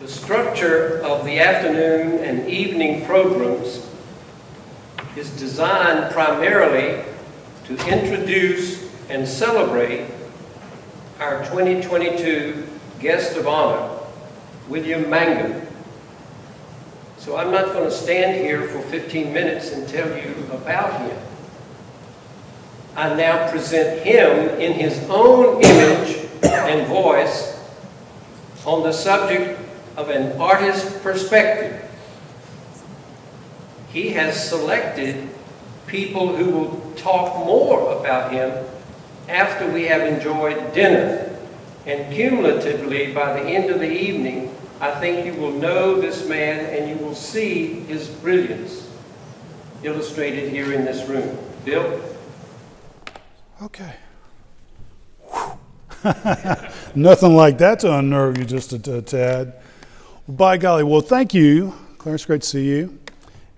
The structure of the afternoon and evening programs is designed primarily to introduce and celebrate our 2022 guest of honor, William Mangum. So I'm not going to stand here for 15 minutes and tell you about him. I now present him in his own image and voice on the subject of an artist's perspective. He has selected people who will talk more about him after we have enjoyed dinner. And cumulatively, by the end of the evening, I think you will know this man and you will see his brilliance illustrated here in this room. Bill? Okay. Nothing like that to unnerve you just a, a tad. By golly, well, thank you. Clarence, great to see you.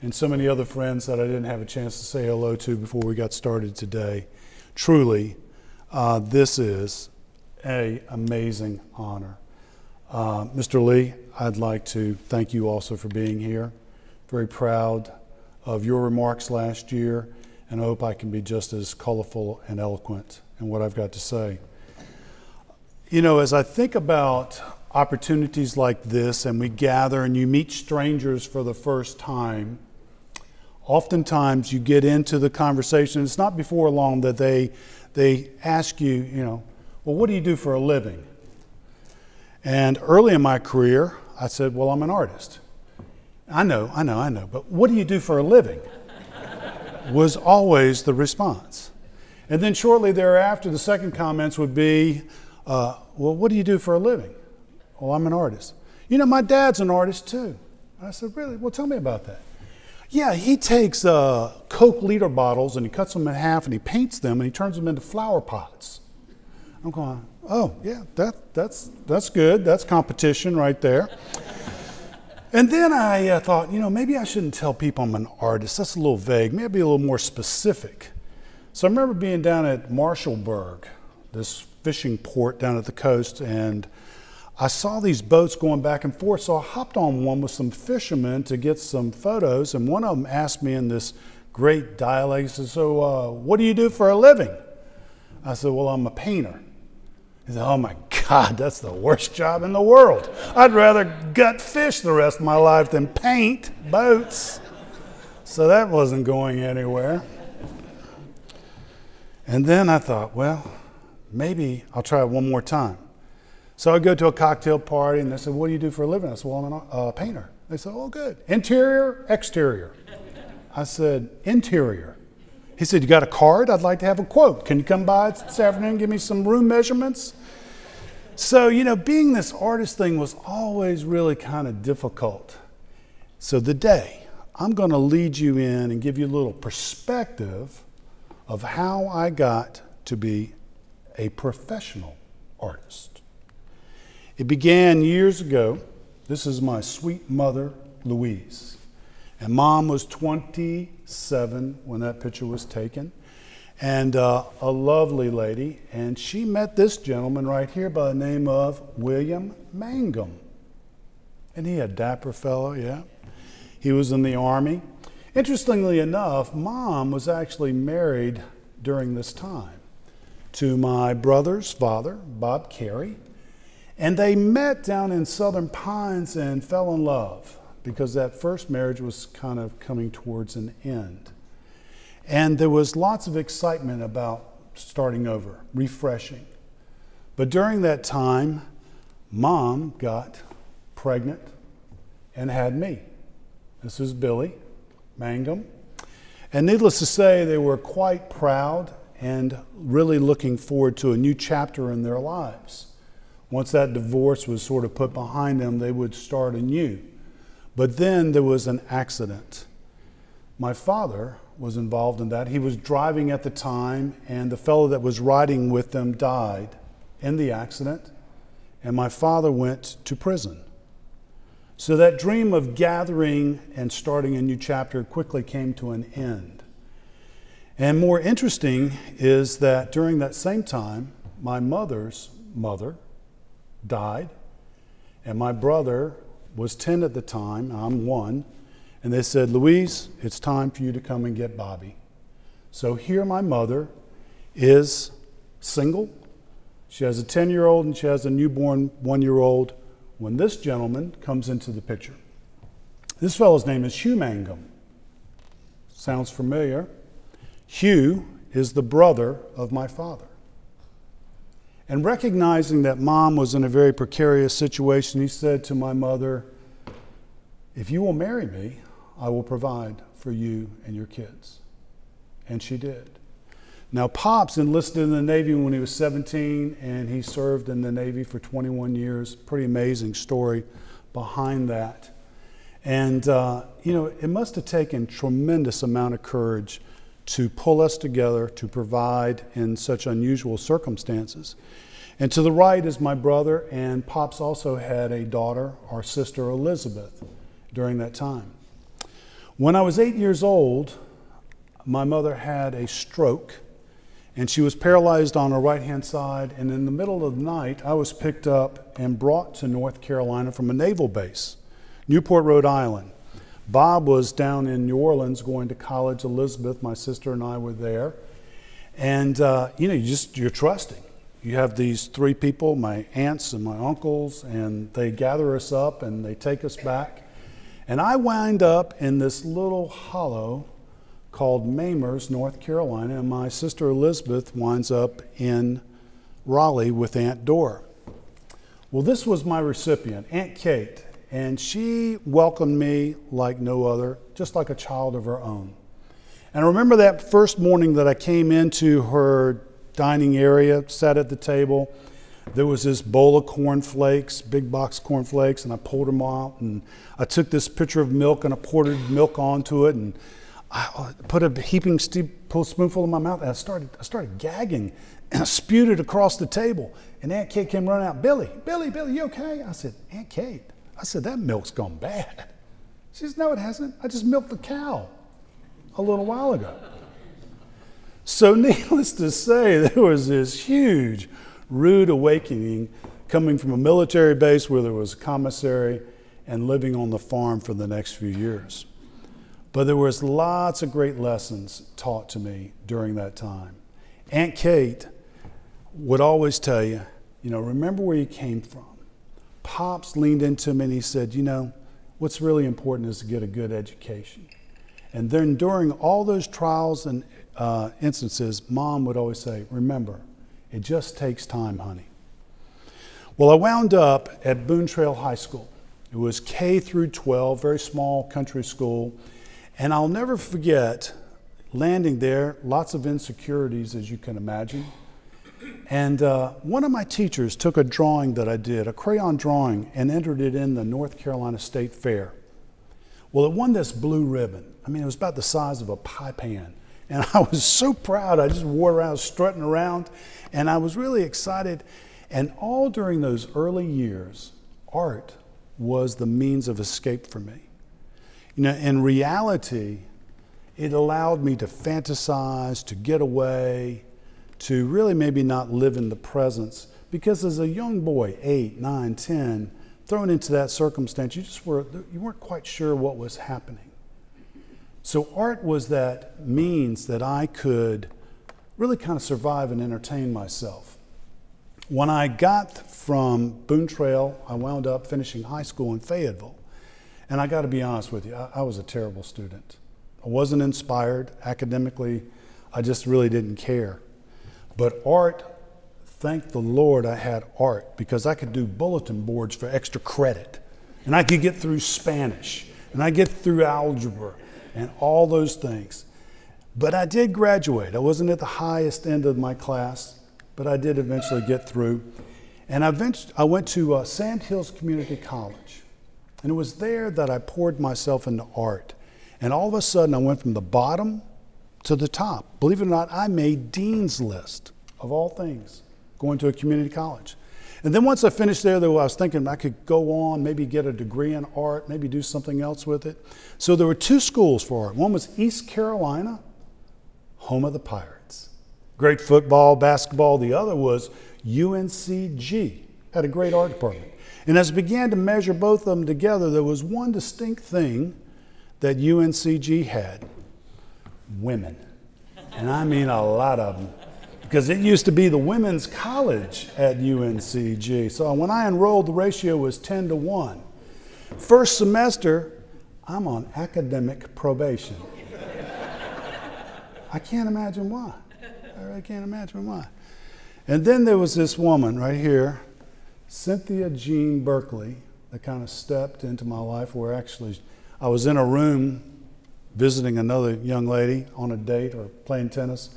And so many other friends that I didn't have a chance to say hello to before we got started today. Truly, uh, this is a amazing honor. Uh, Mr. Lee, I'd like to thank you also for being here. Very proud of your remarks last year, and I hope I can be just as colorful and eloquent in what I've got to say. You know, as I think about opportunities like this, and we gather and you meet strangers for the first time, oftentimes you get into the conversation. It's not before long that they, they ask you, you know, well, what do you do for a living? And early in my career, I said, Well, I'm an artist. I know, I know, I know, but what do you do for a living? was always the response. And then shortly thereafter, the second comments would be, uh, Well, what do you do for a living? Well, I'm an artist. You know, my dad's an artist too. I said, Really? Well, tell me about that. Yeah, he takes uh, Coke liter bottles and he cuts them in half and he paints them and he turns them into flower pots. I'm going, oh, yeah, that, that's, that's good. That's competition right there. and then I uh, thought, you know, maybe I shouldn't tell people I'm an artist. That's a little vague. Maybe a little more specific. So I remember being down at Marshallburg, this fishing port down at the coast, and I saw these boats going back and forth. So I hopped on one with some fishermen to get some photos, and one of them asked me in this great dialect, he said, So, uh, what do you do for a living? I said, Well, I'm a painter. He said, Oh my God, that's the worst job in the world. I'd rather gut fish the rest of my life than paint boats. So that wasn't going anywhere. And then I thought, well, maybe I'll try it one more time. So I go to a cocktail party and they said, What do you do for a living? I said, Well, I'm a uh, painter. They said, Oh, good. Interior, exterior. I said, Interior. He said, You got a card? I'd like to have a quote. Can you come by this afternoon and give me some room measurements? So, you know, being this artist thing was always really kind of difficult. So, today, I'm going to lead you in and give you a little perspective of how I got to be a professional artist. It began years ago. This is my sweet mother, Louise. And mom was 27 when that picture was taken. And uh, a lovely lady. And she met this gentleman right here by the name of William Mangum. And he a dapper fellow, yeah. He was in the army. Interestingly enough, mom was actually married during this time to my brother's father, Bob Carey. And they met down in Southern Pines and fell in love because that first marriage was kind of coming towards an end. And there was lots of excitement about starting over, refreshing. But during that time, mom got pregnant and had me. This was Billy Mangum. And needless to say, they were quite proud and really looking forward to a new chapter in their lives. Once that divorce was sort of put behind them, they would start anew. But then there was an accident. My father was involved in that. He was driving at the time, and the fellow that was riding with them died in the accident, and my father went to prison. So that dream of gathering and starting a new chapter quickly came to an end. And more interesting is that during that same time, my mother's mother died, and my brother was 10 at the time, I'm one, and they said, Louise, it's time for you to come and get Bobby. So here my mother is single. She has a 10 year old and she has a newborn one year old when this gentleman comes into the picture. This fellow's name is Hugh Mangum. Sounds familiar. Hugh is the brother of my father. And recognizing that mom was in a very precarious situation, he said to my mother, If you will marry me, I will provide for you and your kids. And she did. Now, Pops enlisted in the Navy when he was 17, and he served in the Navy for 21 years. Pretty amazing story behind that. And, uh, you know, it must have taken tremendous amount of courage to pull us together to provide in such unusual circumstances. And to the right is my brother, and Pops also had a daughter, our sister Elizabeth, during that time. When I was eight years old, my mother had a stroke, and she was paralyzed on her right hand side. And in the middle of the night, I was picked up and brought to North Carolina from a naval base, Newport, Rhode Island. Bob was down in New Orleans going to college. Elizabeth, my sister, and I were there. And, uh, you know, you just, you're trusting. You have these three people, my aunts and my uncles, and they gather us up and they take us back. And I wind up in this little hollow called Mamers, North Carolina, and my sister Elizabeth winds up in Raleigh with Aunt Dora. Well, this was my recipient, Aunt Kate. And she welcomed me like no other, just like a child of her own. And I remember that first morning that I came into her dining area, sat at the table. There was this bowl of cornflakes, big box cornflakes, and I pulled them out. And I took this pitcher of milk and I poured milk onto it. And I uh, put a heaping spoonful in my mouth. And I started, I started gagging and I spewed it across the table. And Aunt Kate came running out, Billy, Billy, Billy, you okay? I said, Aunt Kate, I said, that milk's gone bad. She says, no, it hasn't. I just milked the cow a little while ago. So, needless to say, there was this huge, rude awakening coming from a military base where there was a commissary and living on the farm for the next few years. But there was lots of great lessons taught to me during that time. Aunt Kate would always tell you, you know, remember where you came from. Pops leaned into me and he said, You know, what's really important is to get a good education. And then during all those trials and uh, instances, mom would always say, Remember, it just takes time, honey. Well, I wound up at Boone Trail High School. It was K through 12, very small country school. And I'll never forget landing there, lots of insecurities, as you can imagine. And uh, one of my teachers took a drawing that I did, a crayon drawing, and entered it in the North Carolina State Fair. Well, it won this blue ribbon. I mean, it was about the size of a pie pan. And I was so proud. I just wore around, strutting around, and I was really excited. And all during those early years, art was the means of escape for me. You know, in reality, it allowed me to fantasize, to get away, to really maybe not live in the presence. Because as a young boy, eight, nine, ten, thrown into that circumstance, you just were you weren't quite sure what was happening. So art was that means that I could really kind of survive and entertain myself. When I got from Boone Trail, I wound up finishing high school in Fayetteville. And I got to be honest with you, I, I was a terrible student. I wasn't inspired academically. I just really didn't care. But art, thank the Lord I had art because I could do bulletin boards for extra credit. And I could get through Spanish and I get through algebra and all those things. But I did graduate. I wasn't at the highest end of my class, but I did eventually get through. And I, I went to uh, Sand Hills Community College. And it was there that I poured myself into art. And all of a sudden, I went from the bottom to the top. Believe it or not, I made Dean's List of all things going to a community college. And then once I finished there, though, I was thinking I could go on, maybe get a degree in art, maybe do something else with it. So there were two schools for it. One was East Carolina, home of the Pirates. Great football, basketball. The other was UNCG, had a great art department. And as I began to measure both of them together, there was one distinct thing that UNCG had women. And I mean a lot of them. Because it used to be the women's college at UNCG. So when I enrolled, the ratio was 10 to 1. First semester, I'm on academic probation. I can't imagine why. I really can't imagine why. And then there was this woman right here, Cynthia Jean Berkeley, that kind of stepped into my life where actually I was in a room visiting another young lady on a date or playing tennis.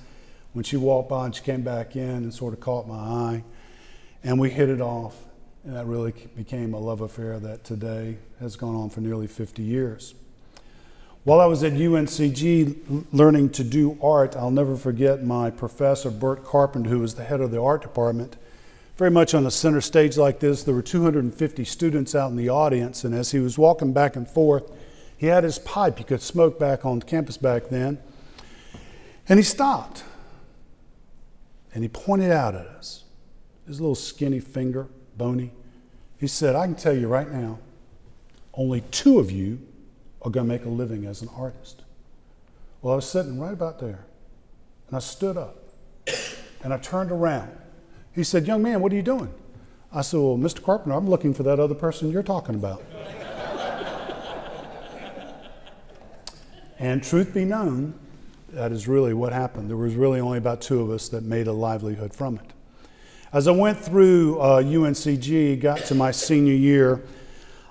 When she walked by and she came back in and sort of caught my eye, and we hit it off. And that really became a love affair that today has gone on for nearly 50 years. While I was at UNCG learning to do art, I'll never forget my professor, Bert Carpenter, who was the head of the art department. Very much on a center stage like this, there were 250 students out in the audience, and as he was walking back and forth, he had his pipe. You could smoke back on campus back then. And he stopped. And he pointed out at us, his little skinny finger, bony. He said, I can tell you right now, only two of you are going to make a living as an artist. Well, I was sitting right about there, and I stood up, and I turned around. He said, Young man, what are you doing? I said, Well, Mr. Carpenter, I'm looking for that other person you're talking about. And truth be known, that is really what happened. There was really only about two of us that made a livelihood from it. As I went through uh, UNCG, got to my senior year,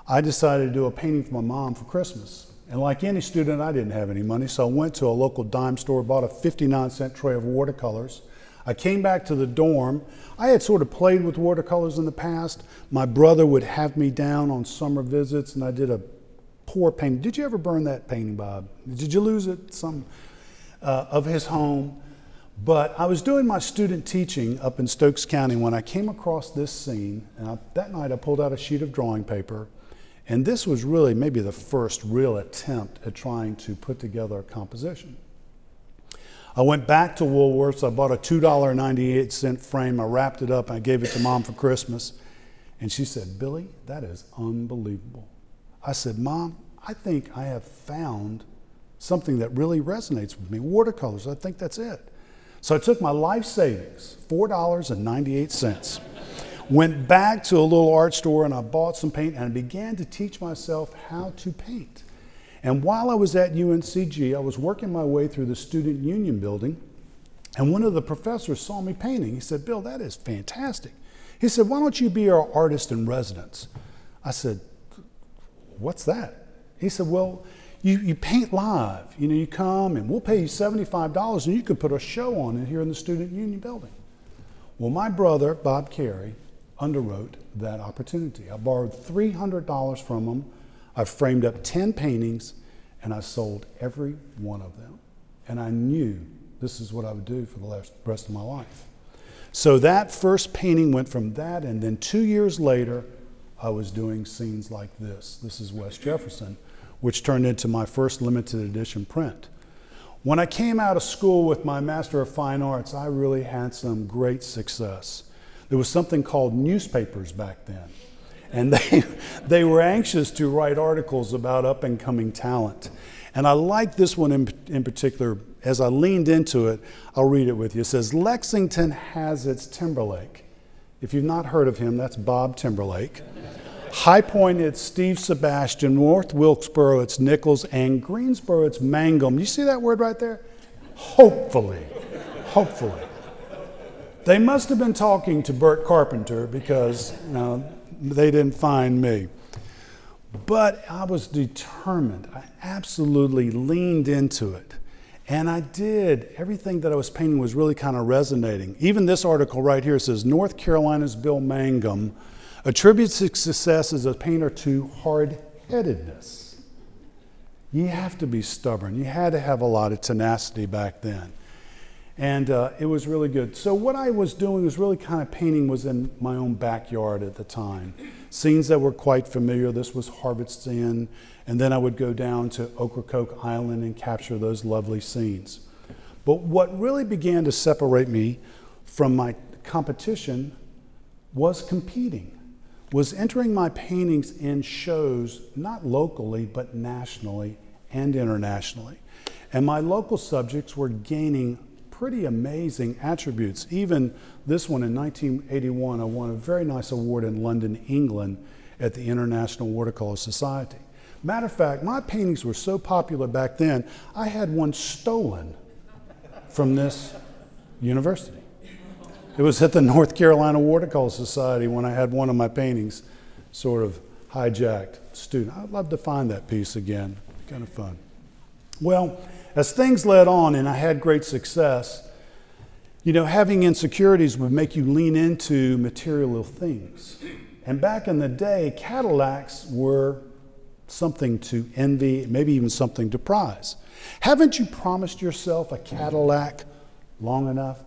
I decided to do a painting for my mom for Christmas. And like any student, I didn't have any money, so I went to a local dime store, bought a 59 cent tray of watercolors. I came back to the dorm. I had sort of played with watercolors in the past. My brother would have me down on summer visits, and I did a poor painting. Did you ever burn that painting, Bob? Did you lose it? Some uh, of his home. But I was doing my student teaching up in Stokes County when I came across this scene. And I, that night I pulled out a sheet of drawing paper and this was really maybe the first real attempt at trying to put together a composition. I went back to Woolworths. I bought a $2.98 frame. I wrapped it up and I gave it to mom for Christmas. And she said, Billy, that is unbelievable. I said, Mom, I think I have found something that really resonates with me watercolors. I think that's it. So I took my life savings, $4.98 went back to a little art store and I bought some paint and I began to teach myself how to paint. And while I was at UNCG, I was working my way through the Student Union building, and one of the professors saw me painting. He said, Bill, that is fantastic. He said, Why don't you be our artist in residence? I said, What's that? He said, Well, you, you paint live. You know, you come and we'll pay you $75 and you could put a show on in here in the Student Union building. Well, my brother, Bob Carey, underwrote that opportunity. I borrowed $300 from him. I framed up 10 paintings and I sold every one of them. And I knew this is what I would do for the rest of my life. So that first painting went from that, and then two years later, I was doing scenes like this. This is West Jefferson, which turned into my first limited edition print. When I came out of school with my Master of Fine Arts, I really had some great success. There was something called newspapers back then. And they, they were anxious to write articles about up and coming talent. And I like this one in, in particular. As I leaned into it, I'll read it with you. It says Lexington has its Timberlake. If you've not heard of him, that's Bob Timberlake. High Point, it's Steve Sebastian. North Wilkesboro, it's Nichols. And Greensboro, it's Mangum. You see that word right there? Hopefully. Hopefully. They must have been talking to Bert Carpenter because you know, they didn't find me. But I was determined. I absolutely leaned into it. And I did. Everything that I was painting was really kind of resonating. Even this article right here says North Carolina's Bill Mangum attributes his success as a painter to hard headedness. You have to be stubborn. You had to have a lot of tenacity back then. And uh, it was really good. So what I was doing was really kind of painting was in my own backyard at the time. Scenes that were quite familiar. This was Harvest's Inn. And then I would go down to Ocracoke Island and capture those lovely scenes. But what really began to separate me from my competition was competing. was entering my paintings in shows, not locally, but nationally and internationally. And my local subjects were gaining pretty amazing attributes. Even this one in 1981, I won a very nice award in London, England at the International Watercolor Society. Matter of fact, my paintings were so popular back then, I had one stolen from this university. It was at the North Carolina Watercolor Society when I had one of my paintings sort of hijacked. Student, I'd love to find that piece again. Kind of fun. Well, as things led on and I had great success, you know, having insecurities would make you lean into material things. And back in the day, Cadillacs were something to envy, maybe even something to prize. Haven't you promised yourself a Cadillac long enough?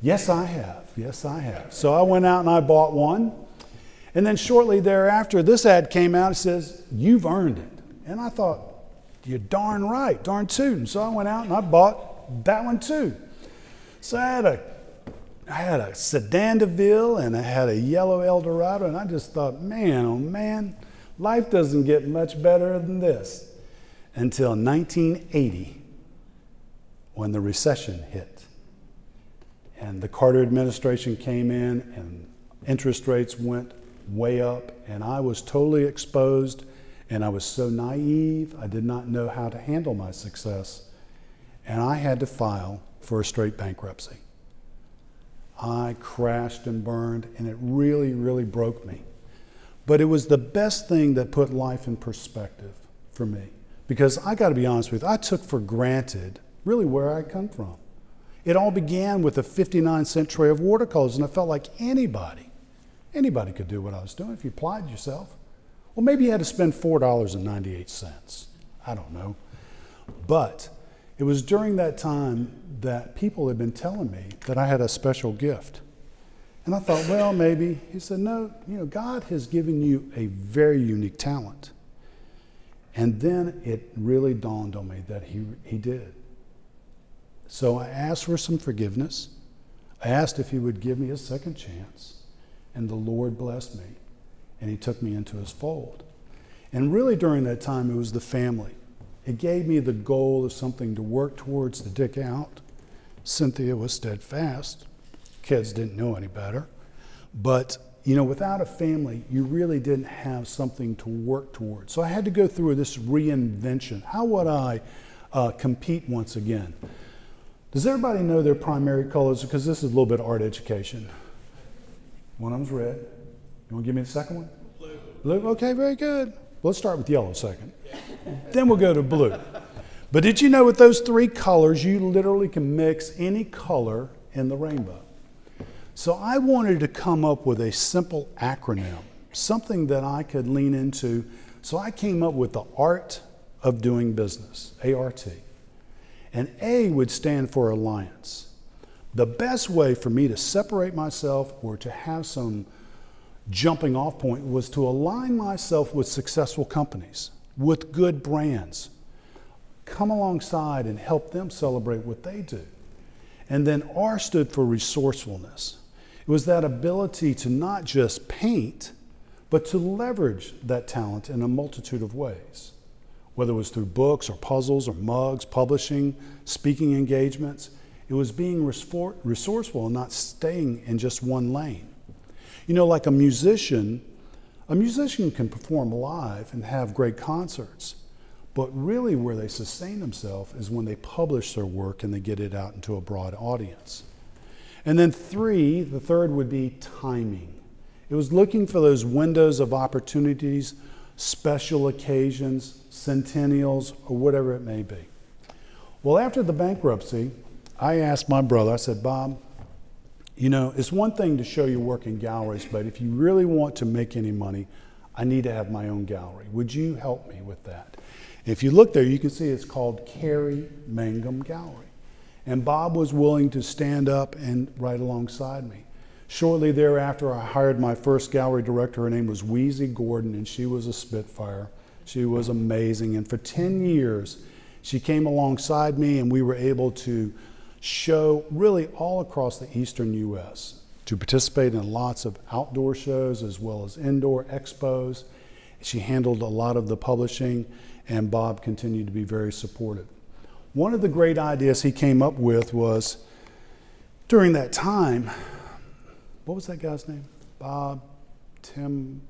Yes, I have. Yes, I have. So I went out and I bought one. And then shortly thereafter, this ad came out. It says, You've earned it. And I thought, You're darn right, darn tootin'. So I went out and I bought that one too. So I had a I had a sedan DeVille and I had a yellow Eldorado, and I just thought, man, oh man, life doesn't get much better than this. Until 1980, when the recession hit. And the Carter administration came in, and interest rates went way up, and I was totally exposed, and I was so naive, I did not know how to handle my success. And I had to file for a straight bankruptcy. I crashed and burned, and it really, really broke me. But it was the best thing that put life in perspective for me. Because I got to be honest with you, I took for granted really where I come from. It all began with a 59 cent tray of watercolors, and I felt like anybody, anybody could do what I was doing if you applied yourself. Well, maybe you had to spend $4.98. I don't know. But it was during that time that people had been telling me that I had a special gift. And I thought, well, maybe. He said, no, you know, God has given you a very unique talent. And then it really dawned on me that he, he did. So I asked for some forgiveness. I asked if he would give me a second chance. And the Lord blessed me. And he took me into his fold. And really during that time, it was the family. It gave me the goal of something to work towards, to dig out. Cynthia was steadfast. Kids didn't know any better. But, you know, without a family, you really didn't have something to work towards. So I had to go through this reinvention. How would I uh, compete once again? Does everybody know their primary colors? Because this is a little bit of art education. One of them's red. You want to give me the second one? Blue. Blue? Okay, very good. Well, let's start with yellow second. then we'll go to blue. But did you know with those three colors, you literally can mix any color in the rainbow? So I wanted to come up with a simple acronym, something that I could lean into. So I came up with the art of doing business, ART. And A would stand for alliance. The best way for me to separate myself or to have some jumping off point was to align myself with successful companies, with good brands, come alongside and help them celebrate what they do. And then R stood for resourcefulness. It was that ability to not just paint, but to leverage that talent in a multitude of ways whether it was through books or puzzles or mugs, publishing, speaking engagements. It was being resourceful and not staying in just one lane. You know, like a musician, a musician can perform live and have great concerts, but really where they sustain themselves is when they publish their work and they get it out into a broad audience. And then, three, the third would be timing. It was looking for those windows of opportunities, special occasions, centennials, or whatever it may be. Well, after the bankruptcy, I asked my brother, I said, Bob, you know, it's one thing to show your work in galleries, but if you really want to make any money, I need to have my own gallery. Would you help me with that? If you look there, you can see it's called Carey Mangum Gallery. And Bob was willing to stand up and right alongside me. Shortly thereafter, I hired my first gallery director. Her name was Wheezy Gordon, and she was a Spitfire. She was amazing. And for 10 years, she came alongside me, and we were able to show really all across the eastern U.S. to participate in lots of outdoor shows as well as indoor expos. She handled a lot of the publishing, and Bob continued to be very supportive. One of the great ideas he came up with was during that time, what was that guy's name? Bob Tim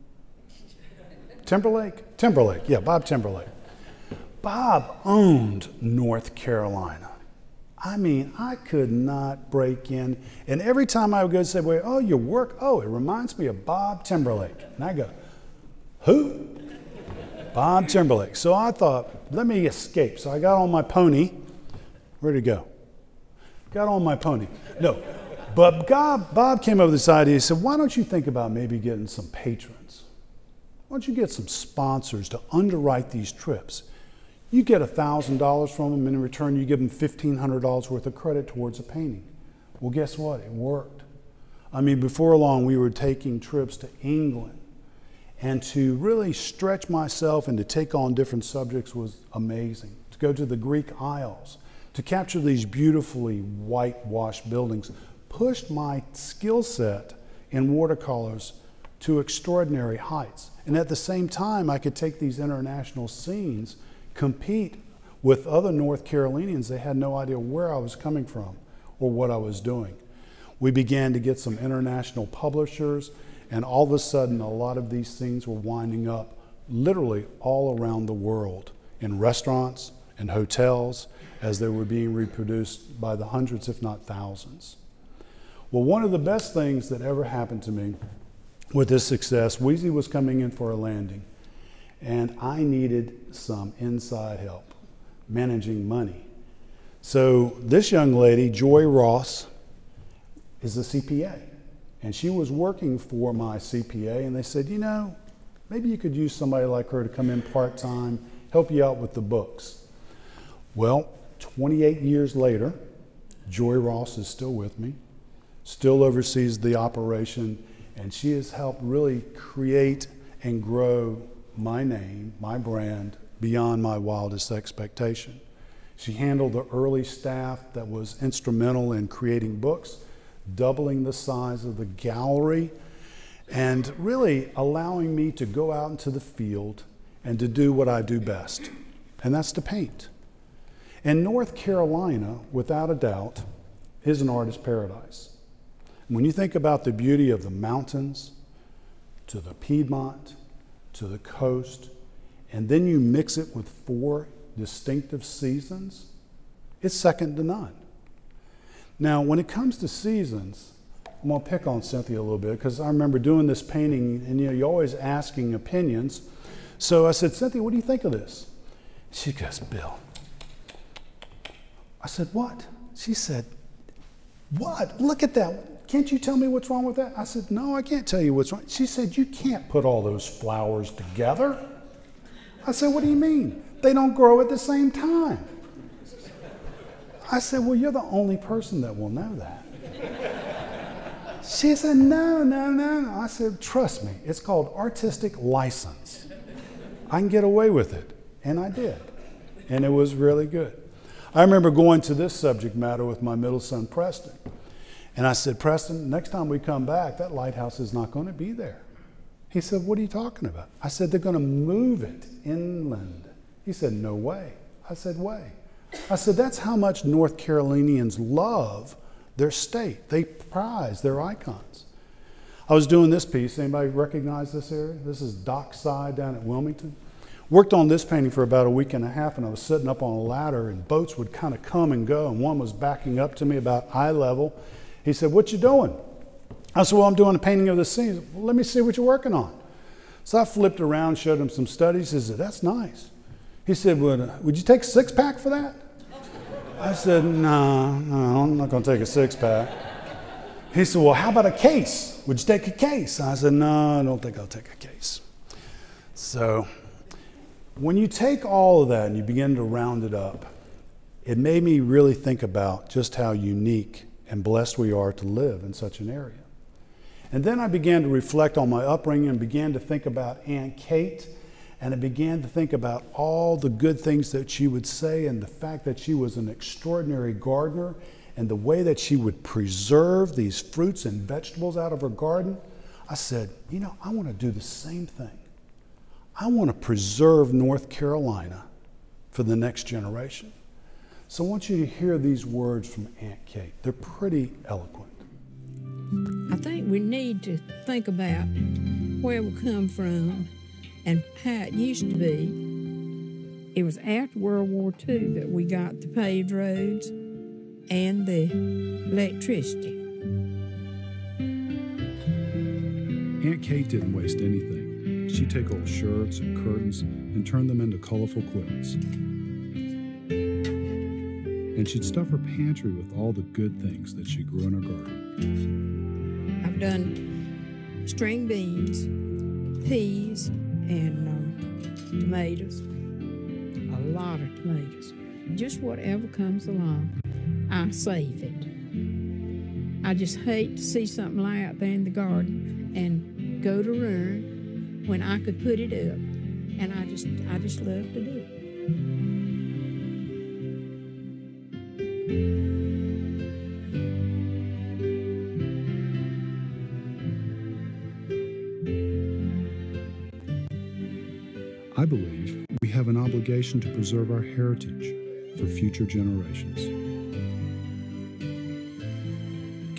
Timberlake? Timberlake, yeah, Bob Timberlake. Bob owned North Carolina. I mean, I could not break in. And every time I would go to say, well, oh, your work, oh, it reminds me of Bob Timberlake. And I go, who? Bob Timberlake. So I thought, let me escape. So I got on my pony. Where'd go? Got on my pony. No. But God, Bob came up with this idea. He said, why don't you think about maybe getting some patrons? Why don't you get some sponsors to underwrite these trips? You get $1,000 from them, and in return, you give them $1,500 worth of credit towards a painting. Well, guess what? It worked. I mean, before long, we were taking trips to England, and to really stretch myself and to take on different subjects was amazing. To go to the Greek Isles, to capture these beautifully whitewashed buildings, pushed my skill set in watercolors to extraordinary heights. And at the same time, I could take these international scenes, compete with other North Carolinians. They had no idea where I was coming from or what I was doing. We began to get some international publishers and all of a sudden, a lot of these things were winding up literally all around the world in restaurants and hotels as they were being reproduced by the hundreds, if not thousands. Well, one of the best things that ever happened to me with this success, Weezy was coming in for a landing, and I needed some inside help managing money. So, this young lady, Joy Ross, is a CPA. And she was working for my CPA, and they said, you know, maybe you could use somebody like her to come in part time, help you out with the books. Well, 28 years later, Joy Ross is still with me, still oversees the operation, and she has helped really create and grow my name, my brand, beyond my wildest expectation. She handled the early staff that was instrumental in creating books doubling the size of the gallery, and really allowing me to go out into the field and to do what I do best, and that's to paint. And North Carolina, without a doubt, is an artist's paradise. When you think about the beauty of the mountains, to the Piedmont, to the coast, and then you mix it with four distinctive seasons, it's second to none. Now, when it comes to seasons, I'm to pick on Cynthia a little bit because I remember doing this painting and you know, you're always asking opinions. So I said, Cynthia, what do you think of this? She goes, Bill. I said, what? She said, what? Look at that. Can't you tell me what's wrong with that? I said, no, I can't tell you what's wrong. She said, you can't put all those flowers together. I said, what do you mean? They don't grow at the same time. I said, Well, you're the only person that will know that. She said, No, no, no. I said, Trust me, it's called artistic license. I can get away with it. And I did. And it was really good. I remember going to this subject matter with my middle son, Preston. And I said, Preston, next time we come back, that lighthouse is not going to be there. He said, What are you talking about? I said, They're going to move it inland. He said, No way. I said, Way. I said, that's how much North Carolinians love their state. They prize their icons. I was doing this piece. Anybody recognize this area? This is Dockside down at Wilmington. Worked on this painting for about a week and a half, and I was sitting up on a ladder, and boats would kind of come and go, and one was backing up to me about eye level. He said, What you doing? I said, Well, I'm doing a painting of the scene. Said, well, let me see what you're working on. So I flipped around, showed him some studies. He said, That's nice. He said, Would, uh, would you take a six pack for that? I said, No, no, I'm not going to take a six pack. He said, Well, how about a case? Would you take a case? I said, No, I don't think I'll take a case. So when you take all of that and you begin to round it up, it made me really think about just how unique and blessed we are to live in such an area. And then I began to reflect on my upbringing and began to think about Aunt Kate and I began to think about all the good things that she would say and the fact that she was an extraordinary gardener and the way that she would preserve these fruits and vegetables out of her garden, I said, you know, I want to do the same thing. I want to preserve North Carolina for the next generation. So I want you to hear these words from Aunt Kate. They're pretty eloquent. I think we need to think about where we come from and how it used to be. It was after World War II that we got the paved roads and the electricity. Aunt Kate didn't waste anything. She'd take old shirts and curtains and turn them into colorful quilts. And she'd stuff her pantry with all the good things that she grew in her garden. I've done string beans, peas, and um, tomatoes. A lot of tomatoes. Just whatever comes along. I save it. I just hate to see something lie out there in the garden and go to ruin when I could put it up. And I just I just love to do it. To preserve our heritage for future generations.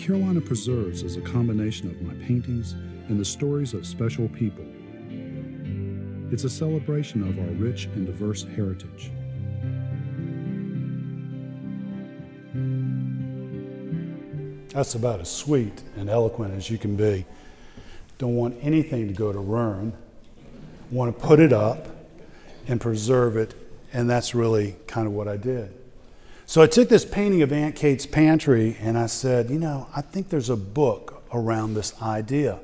Carolina Preserves is a combination of my paintings and the stories of special people. It's a celebration of our rich and diverse heritage. That's about as sweet and eloquent as you can be. Don't want anything to go to ruin. Want to put it up and preserve it, and that's really kind of what I did. So I took this painting of Aunt Kate's pantry and I said, you know, I think there's a book around this idea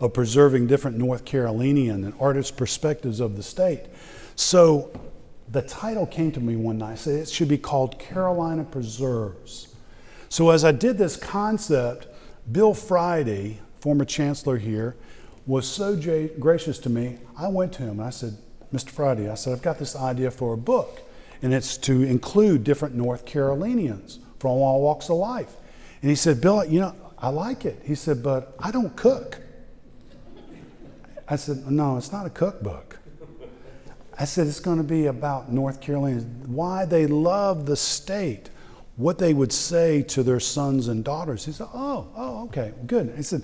of preserving different North Carolinian and artist perspectives of the state. So the title came to me one night. I said it should be called Carolina Preserves. So as I did this concept, Bill Friday, former chancellor here, was so gracious to me. I went to him and I said, Mr. Friday, I said, I've got this idea for a book and it's to include different North Carolinians from all walks of life. And he said, Bill, you know, I like it. He said, but I don't cook. I said, no, it's not a cookbook. I said, it's going to be about North Carolinians, why they love the state, what they would say to their sons and daughters. He said, oh, oh, okay, good. He said,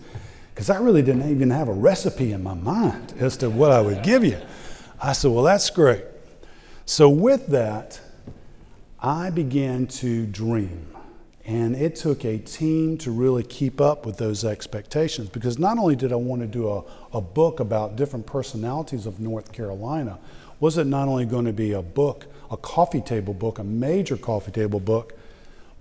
because I really didn't even have a recipe in my mind as to what I would give you. I said, well, that's great. So, with that, I began to dream. And it took a team to really keep up with those expectations because not only did I want to do a, a book about different personalities of North Carolina, was it not only going to be a book, a coffee table book, a major coffee table book,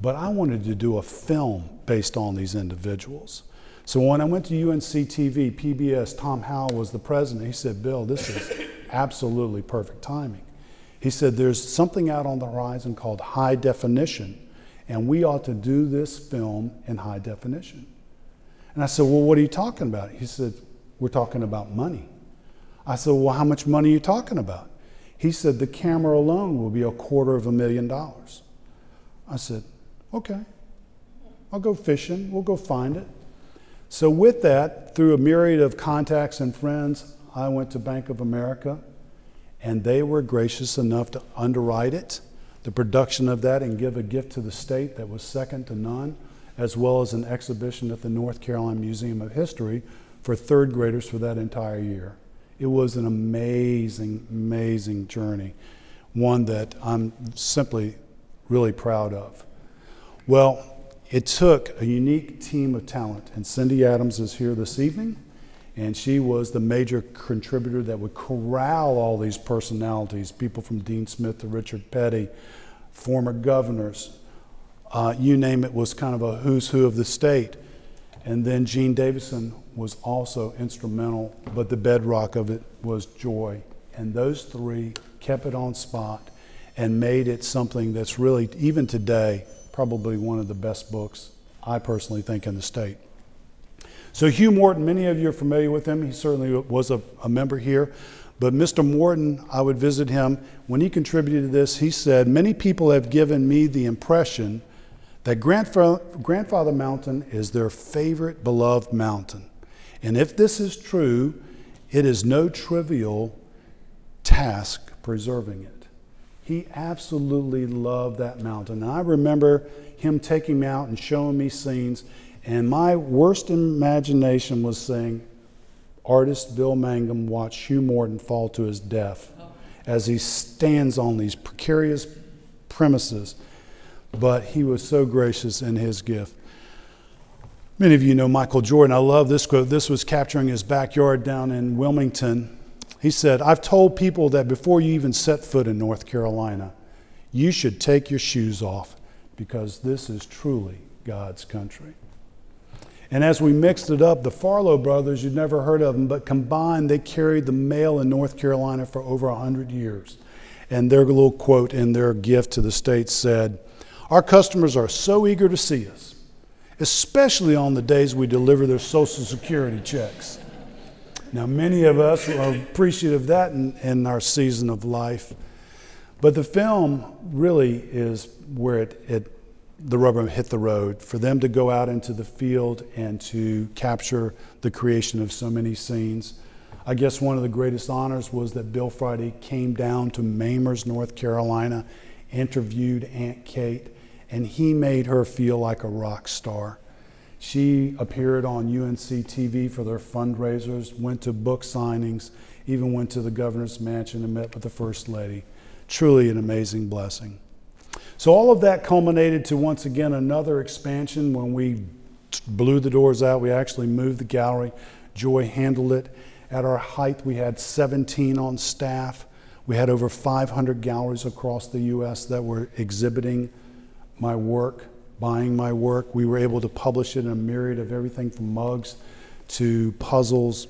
but I wanted to do a film based on these individuals. So when I went to UNC TV, PBS, Tom Howell was the president. He said, Bill, this is absolutely perfect timing. He said, There's something out on the horizon called high definition, and we ought to do this film in high definition. And I said, Well, what are you talking about? He said, We're talking about money. I said, Well, how much money are you talking about? He said, The camera alone will be a quarter of a million dollars. I said, Okay, I'll go fishing, we'll go find it. So, with that, through a myriad of contacts and friends, I went to Bank of America and they were gracious enough to underwrite it, the production of that, and give a gift to the state that was second to none, as well as an exhibition at the North Carolina Museum of History for third graders for that entire year. It was an amazing, amazing journey, one that I'm simply really proud of. Well, it took a unique team of talent, and Cindy Adams is here this evening. And she was the major contributor that would corral all these personalities people from Dean Smith to Richard Petty, former governors. Uh, you name it, was kind of a who's who of the state. And then Gene Davison was also instrumental, but the bedrock of it was Joy. And those three kept it on spot and made it something that's really, even today, probably one of the best books I personally think in the state. So, Hugh Morton, many of you are familiar with him. He certainly was a, a, member here. But Mr. Morton, I would visit him. When he contributed to this, he said, Many people have given me the impression that Grandfather Mountain is their favorite beloved mountain. And if this is true, it is no trivial task preserving it. He absolutely loved that mountain. And I remember him taking me out and showing me scenes, and my worst imagination was saying, artist Bill Mangum watched Hugh Morton fall to his death as he stands on these precarious premises. But he was so gracious in his gift. Many of you know Michael Jordan. I love this quote. This was capturing his backyard down in Wilmington. He said, I've told people that before you even set foot in North Carolina, you should take your shoes off because this is truly God's country. And as we mixed it up, the Farlow brothers, you'd never heard of them, but combined, they carried the mail in North Carolina for over 100 years. And their little quote in their gift to the state said, Our customers are so eager to see us, especially on the days we deliver their Social Security checks. Now, many of us are appreciative of that in, in our season of life. But the film really is where it, it the rubber hit the road, for them to go out into the field and to capture the creation of so many scenes. I guess one of the greatest honors was that Bill Friday came down to Mamers, North Carolina, interviewed Aunt Kate, and he made her feel like a rock star. She appeared on UNC TV for their fundraisers, went to book signings, even went to the governor's mansion and met with the First Lady. Truly an amazing blessing. So all of that culminated to once again another expansion when we blew the doors out. We actually moved the gallery. Joy handled it. At our height, we had 17 on staff. We had over 500 galleries across the U.S. that were exhibiting my work, buying my work. We were able to publish it in a myriad of everything from mugs to puzzles.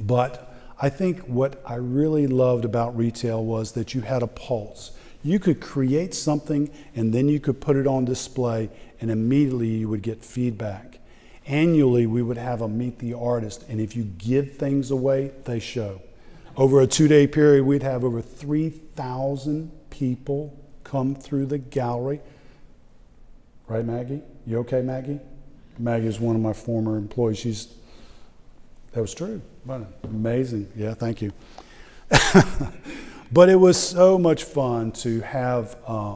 But I think what I really loved about retail was that you had a pulse. You could create something and then you could put it on display, and immediately you would get feedback. Annually, we would have a meet the artist, and if you give things away, they show. Over a two day period, we'd have over 3,000 people come through the gallery. Right, Maggie? You okay, Maggie? Maggie is one of my former employees. She's, that was true. Amazing. Yeah, thank you. But it was so much fun to have uh,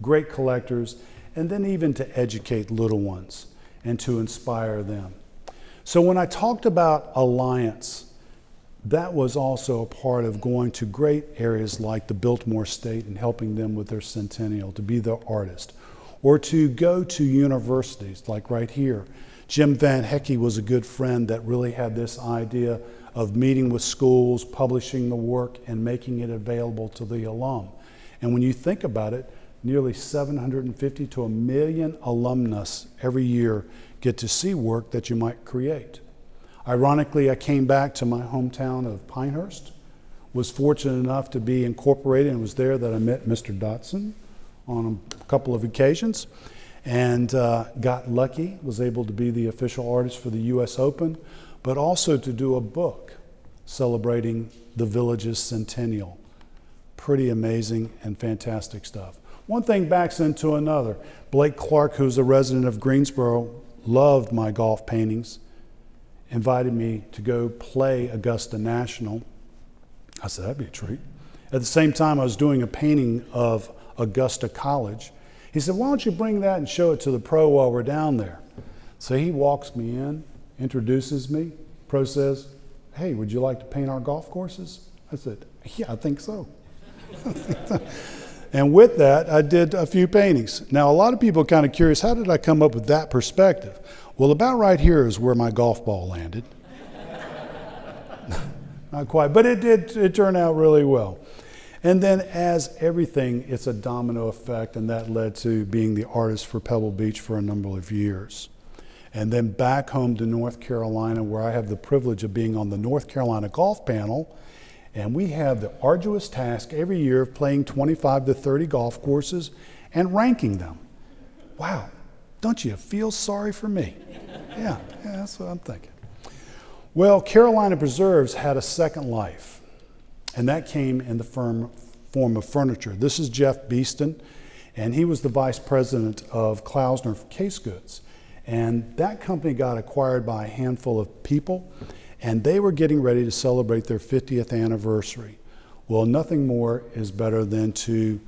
great collectors and then even to educate little ones and to inspire them. So when I talked about Alliance, that was also a part of going to great areas like the Biltmore Estate and helping them with their centennial to be the artist, or to go to universities like right here. Jim Van Hecke was a good friend that really had this idea of meeting with schools, publishing the work, and making it available to the alum. And when you think about it, nearly 750 to a million alumnus every year get to see work that you might create. Ironically, I came back to my hometown of Pinehurst, was fortunate enough to be incorporated, and was there that I met Mr. Dotson on a couple of occasions, and uh, got lucky, was able to be the official artist for the U.S. Open, but also to do a book celebrating the village's centennial. Pretty amazing and fantastic stuff. One thing backs into another. Blake Clark, who's a resident of Greensboro, loved my golf paintings, invited me to go play Augusta National. I said, that'd be a treat. At the same time, I was doing a painting of Augusta College. He said, Why don't you bring that and show it to the pro while we're down there? So he walks me in, introduces me. Pro says, Hey, would you like to paint our golf courses? I said, Yeah, I think so. and with that, I did a few paintings. Now, a lot of people kind of curious how did I come up with that perspective? Well, about right here is where my golf ball landed. Not quite, but it did it turned out really well. And then, as everything, it's a domino effect, and that led to being the artist for Pebble Beach for a number of years and then back home to North Carolina, where I have the privilege of being on the North Carolina golf panel. And we have the arduous task every year of playing 25 to 30 golf courses and ranking them. Wow, don't you feel sorry for me? Yeah, yeah, that's what I'm thinking. Well, Carolina Preserves had a second life, and that came in the firm, form of furniture. This is Jeff Beeston, And he was the vice president of Klaussner Case Goods. And that company got acquired by a handful of people, and they were getting ready to celebrate their 50th anniversary. Well, nothing more is better than to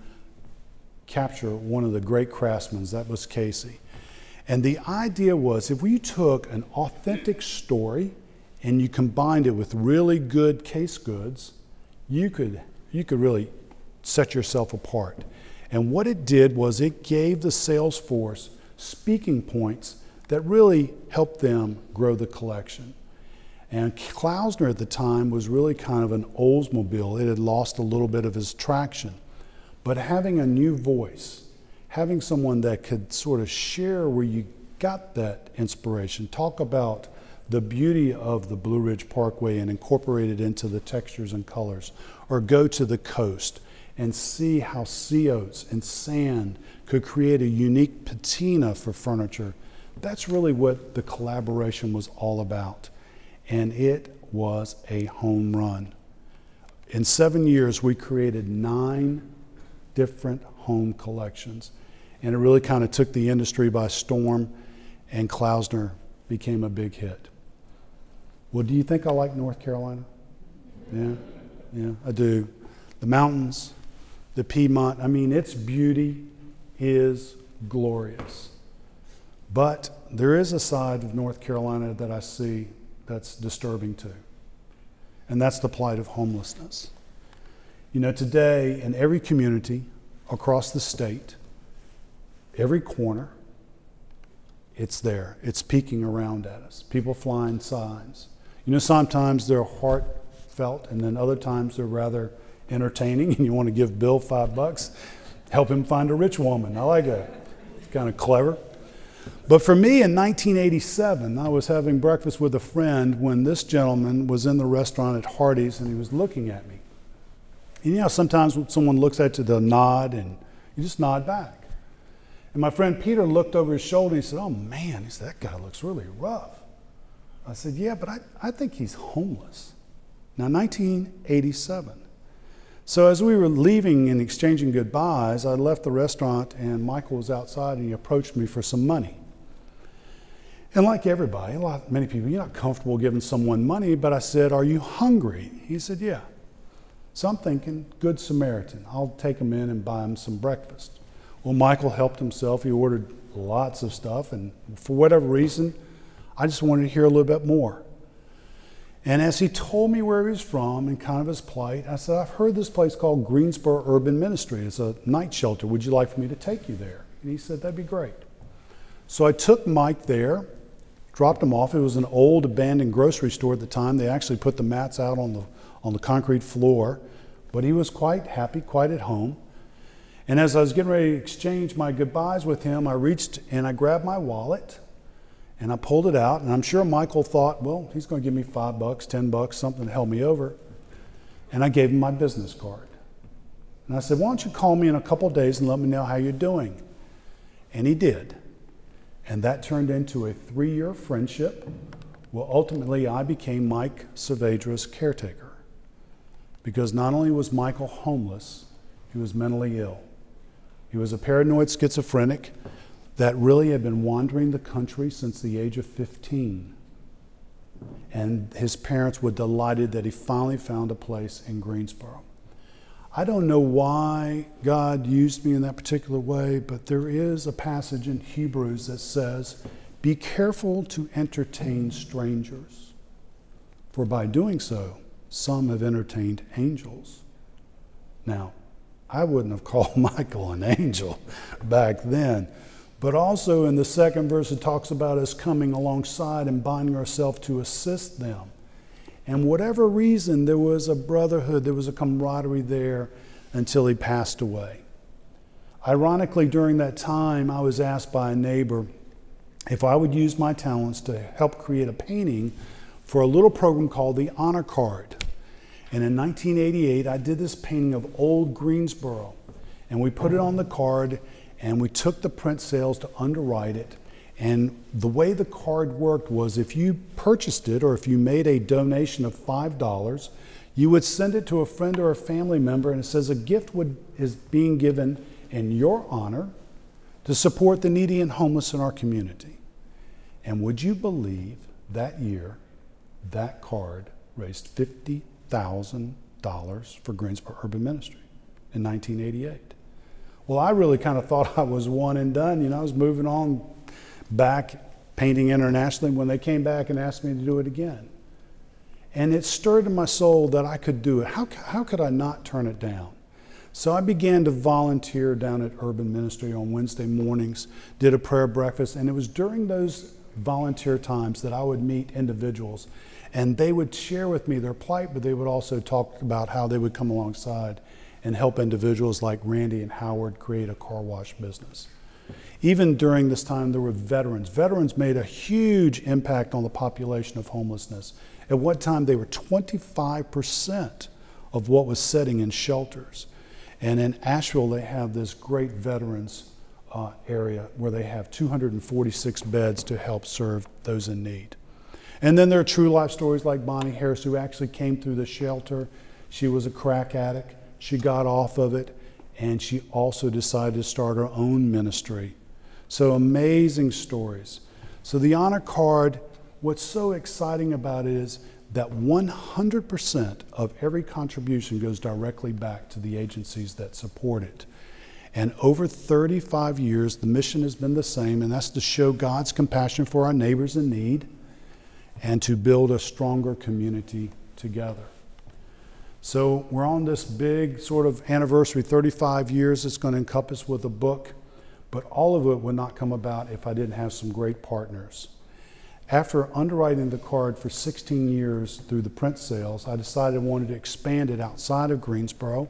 capture one of the great craftsmen, that was Casey. And the idea was if we took an authentic story and you combined it with really good case goods, you could, you could really set yourself apart. And what it did was it gave the sales force speaking points that really helped them grow the collection. And Klaussner at the time was really kind of an Oldsmobile. It had lost a little bit of its traction. But having a new voice, having someone that could sort of share where you got that inspiration, talk about the beauty of the Blue Ridge Parkway and incorporate it into the textures and colors, or go to the coast and see how sea oats and sand could create a unique patina for furniture that's really what the collaboration was all about. And it was a home run. In seven years, we created nine different home collections. And it really kind of took the industry by storm, and Klaussner became a big hit. Well, do you think I like North Carolina? Yeah, yeah, I do. The mountains, the Piedmont, I mean, its beauty is glorious. But there is a side of North Carolina that I see that's disturbing too, and that's the plight of homelessness. You know, today in every community across the state, every corner, it's there. It's peeking around at us. People flying signs. You know, sometimes they're heartfelt, and then other times they're rather entertaining, and you want to give Bill five bucks, help him find a rich woman. I like that. It's kind of clever. But for me in 1987, I was having breakfast with a friend when this gentleman was in the restaurant at Hardee's and he was looking at me. And you know, sometimes when someone looks at you, they'll nod and you just nod back. And my friend Peter looked over his shoulder and he said, Oh man, he said, that guy looks really rough. I said, Yeah, but I, I think he's homeless. Now, 1987. So as we were leaving and exchanging goodbyes, I left the restaurant and Michael was outside and he approached me for some money. And like everybody, a lot, many people, you're not comfortable giving someone money, but I said, Are you hungry? He said, Yeah. So I'm thinking, Good Samaritan. I'll take him in and buy him some breakfast. Well, Michael helped himself. He ordered lots of stuff, and for whatever reason, I just wanted to hear a little bit more. And as he told me where he was from and kind of his plight, I said, I've heard this place called Greensboro Urban Ministry. It's a night shelter. Would you like for me to take you there? And he said, That'd be great. So I took Mike there, dropped him off. It was an old abandoned grocery store at the time. They actually put the mats out on the, on the concrete floor, but he was quite happy, quite at home. And as I was getting ready to exchange my goodbyes with him, I reached and I grabbed my wallet and I pulled it out, and I'm sure Michael thought, well, he's going to give me five bucks, ten bucks, something to help me over. And I gave him my business card. And I said, why don't you call me in a couple days and let me know how you're doing? And he did. And that turned into a three year friendship. Well, ultimately, I became Mike Saavedra's caretaker. Because not only was Michael homeless, he was mentally ill. He was a paranoid schizophrenic that really had been wandering the country since the age of 15. And his parents were delighted that he finally found a place in Greensboro. I don't know why God used me in that particular way, but there is a passage in Hebrews that says, Be careful to entertain strangers, for by doing so, some have entertained angels. Now, I wouldn't have called Michael an angel back then. But also in the second verse, it talks about us coming alongside and binding ourselves to assist them. And whatever reason, there was a brotherhood, there was a camaraderie there until he passed away. Ironically, during that time, I was asked by a neighbor if I would use my talents to help create a painting for a little program called the Honor Card. And in 1988, I did this painting of old Greensboro. And we put it on the card, and we took the print sales to underwrite it. And the way the card worked was if you purchased it or if you made a donation of $5, you would send it to a friend or a family member, and it says a gift would, is being given in your honor to support the needy and homeless in our community. And would you believe that year that card raised $50,000 for Greensboro Urban Ministry in 1988? Well, I really kind of thought I was one and done. You know, I was moving on back painting internationally when they came back and asked me to do it again. And it stirred in my soul that I could do it. How, how could I not turn it down? So I began to volunteer down at Urban Ministry on Wednesday mornings, did a prayer breakfast, and it was during those volunteer times that I would meet individuals and they would share with me their plight, but they would also talk about how they would come alongside and help individuals like Randy and Howard create a car wash business. Even during this time, there were veterans. Veterans made a huge impact on the population of homelessness. At one time, they were 25% of what was sitting in shelters. And in Asheville, they have this great veterans uh, area where they have 246 beds to help serve those in need. And then there are true life stories like Bonnie Harris, who actually came through the shelter. She was a crack addict. She got off of it, and she also decided to start her own ministry. So amazing stories. So the honor card, what's so exciting about it is that 100% of every contribution goes directly back to the agencies that support it. And over 35 years, the mission has been the same, and that's to show God's compassion for our neighbors in need and to build a stronger community together. So we're on this big sort of anniversary, 35 years it's going to encompass with a book, but all of it would not come about if I didn't have some great partners. After underwriting the card for 16 years through the print sales, I decided I wanted to expand it outside of Greensboro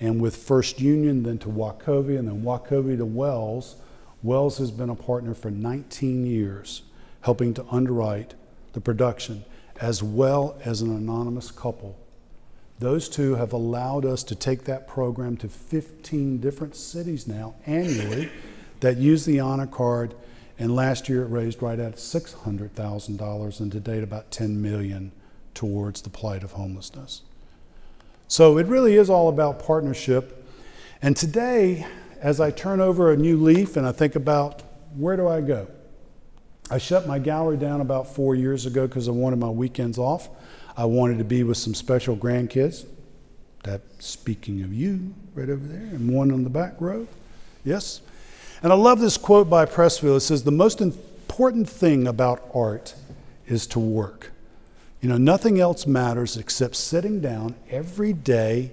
and with First Union, then to Wachovia, and then Wachovia to Wells. Wells has been a partner for 19 years, helping to underwrite the production, as well as an anonymous couple. Those two have allowed us to take that program to 15 different cities now annually that use the honor card. And last year it raised right at $600,000 and to date about 10 million towards the plight of homelessness. So it really is all about partnership. And today, as I turn over a new leaf and I think about where do I go? I shut my gallery down about four years ago because I wanted my weekends off. I wanted to be with some special grandkids. That, speaking of you, right over there, and one on the back row. Yes? And I love this quote by Pressfield. It says, The most important thing about art is to work. You know, nothing else matters except sitting down every day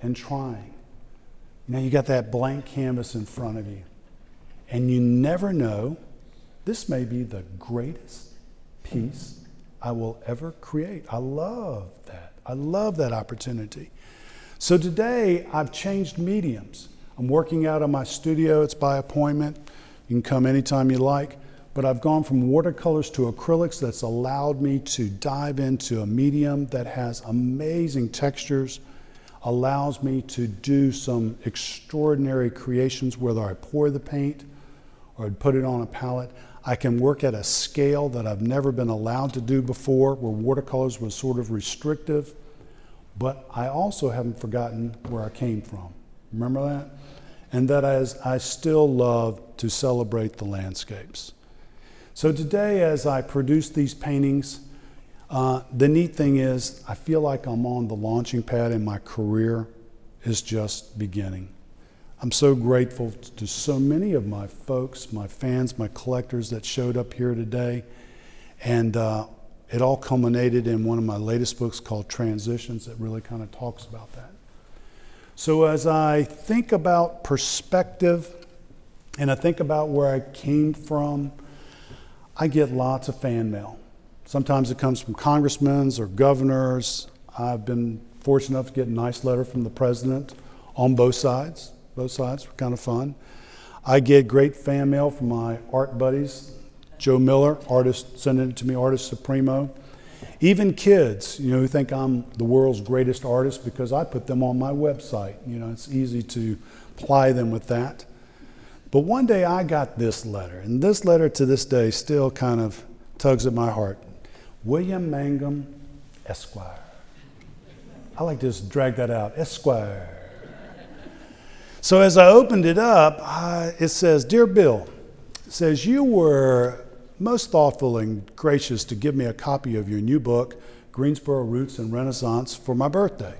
and trying. You know, you got that blank canvas in front of you, and you never know this may be the greatest piece I will ever create. I love that. I love that opportunity. So today I've changed mediums. I'm working out of my studio, it's by appointment. You can come anytime you like. But I've gone from watercolors to acrylics that's allowed me to dive into a medium that has amazing textures, allows me to do some extraordinary creations whether I pour the paint or I'd put it on a palette. I can work at a scale that I've never been allowed to do before, where watercolors was sort of restrictive. But I also haven't forgotten where I came from. Remember that? And that as I still love to celebrate the landscapes. So today, as I produce these paintings, uh, the neat thing is I feel like I'm on the launching pad and my career is just beginning. I'm so grateful to so many of my folks, my fans, my collectors that showed up here today. And uh, it all culminated in one of my latest books called Transitions that really kind of talks about that. So as I think about perspective and I think about where I came from, I get lots of fan mail. Sometimes it comes from congressmen or governors. I've been fortunate enough to get a nice letter from the president on both sides both sides were kind of fun. I get great fan mail from my art buddies. Joe Miller, artist, sending it to me, artist supremo. Even kids, you know, who think I'm the world's greatest artist because I put them on my website. You know, it's easy to ply them with that. But one day I got this letter, and this letter to this day still kind of tugs at my heart. William Mangum, Esquire. I like to just drag that out, Esquire. So as I opened it up, uh, it says, Dear Bill, it says, You were most thoughtful and gracious to give me a copy of your new book, Greensboro Roots and Renaissance, for my birthday.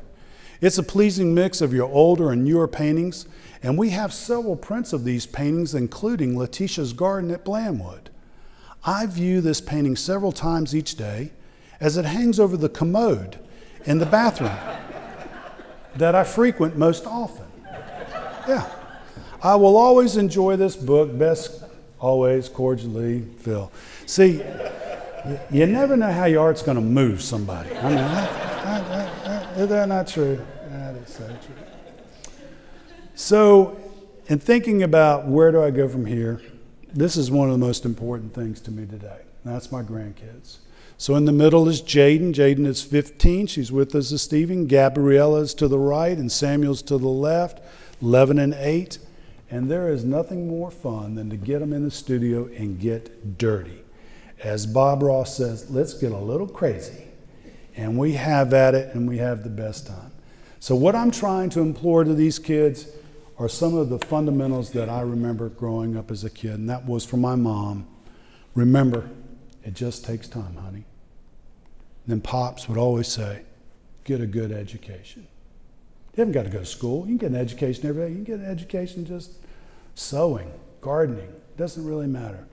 It's a pleasing mix of your older and newer paintings, and we have several prints of these paintings, including Letitia's Garden at Blandwood. I view this painting several times each day as it hangs over the commode in the bathroom that I frequent most often. Yeah. I will always enjoy this book. Best always cordially, Phil. See, you never know how your art's going to move somebody. I mean, that, that, that, is that not true? That is so true. So, in thinking about where do I go from here, this is one of the most important things to me today. That's my grandkids. So in the middle is Jaden. Jaden is 15. She's with us this evening. Gabriella is to the right, and Samuel's to the left, 11 and 8. And there is nothing more fun than to get them in the studio and get dirty. As Bob Ross says, let's get a little crazy. And we have at it, and we have the best time. So, what I'm trying to implore to these kids are some of the fundamentals that I remember growing up as a kid, and that was from my mom. Remember, it just takes time, honey. Then Pops would always say, get a good education. You haven't got to go to school. You can get an education every day. You can get an education just sewing, gardening. It doesn't really matter.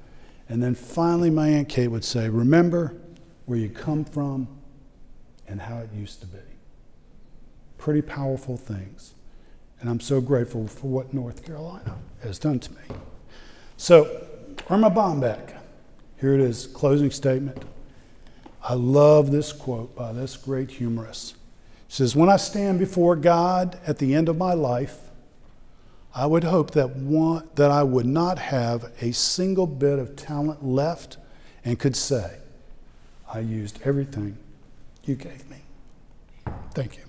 And then finally, my Aunt Kate would say, remember where you come from and how it used to be. Pretty powerful things. And I'm so grateful for what North Carolina has done to me. So, Erma Bombeck, here it is, closing statement. I love this quote by this great humorist. Says, When I stand before God at the end of my life, I would hope that, one, that I would not have a single bit of talent left and could say, I used everything you gave me. Thank you.